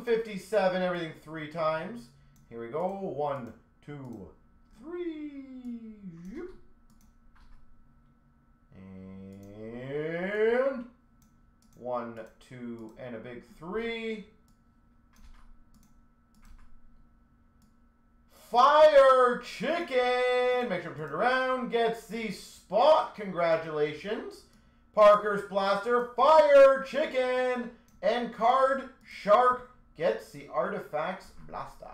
57, everything three times. Here we go. One, two, three. And one, two, and a big three. Fire Chicken! Make sure to turn around. Gets the spot. Congratulations. Parkhurst Blaster. Fire Chicken! And Card Shark gets the Artifacts Blaster.